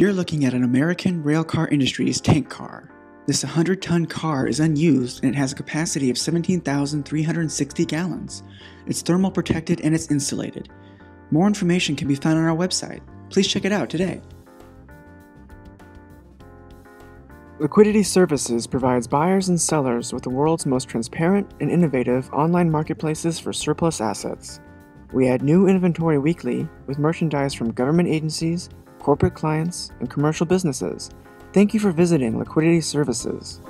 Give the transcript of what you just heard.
You're looking at an American Railcar Industries tank car. This 100 ton car is unused and it has a capacity of 17,360 gallons. It's thermal protected and it's insulated. More information can be found on our website. Please check it out today. Liquidity Services provides buyers and sellers with the world's most transparent and innovative online marketplaces for surplus assets. We add new inventory weekly with merchandise from government agencies, corporate clients, and commercial businesses. Thank you for visiting Liquidity Services.